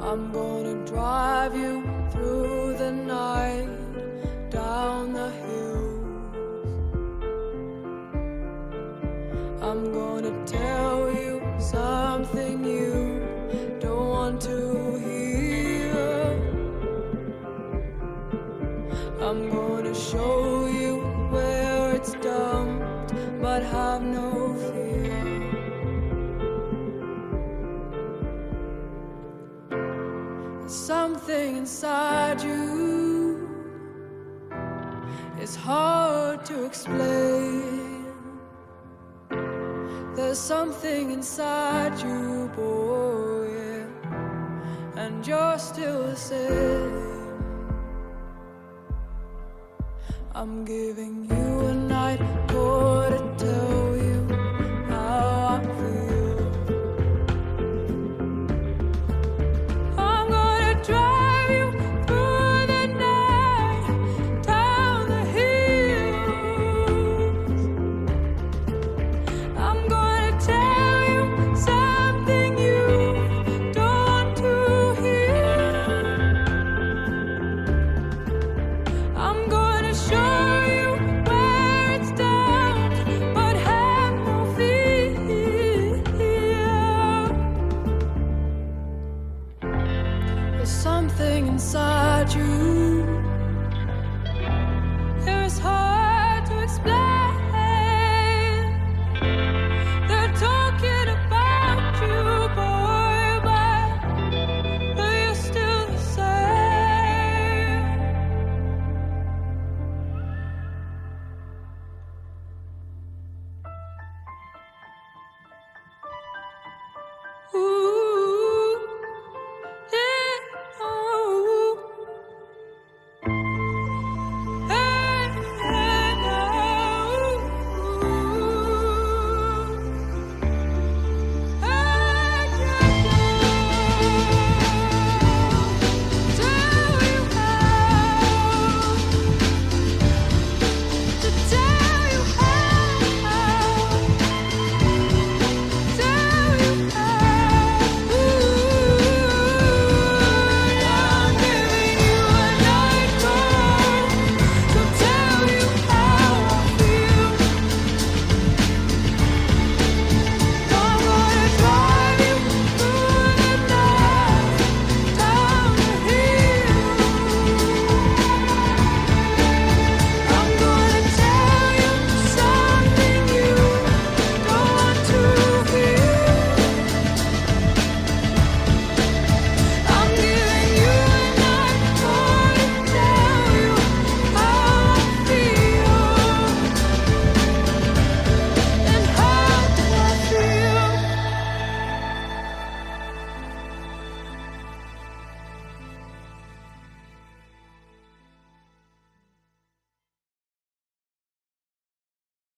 I'm gonna drive you through the night down the hills. I'm gonna tell you something you don't want to hear. I'm gonna show you where it's dumped, but have no. Something inside you. It's hard to explain. There's something inside you, boy, and you're still the same. I'm giving you There's something inside you. There is hope.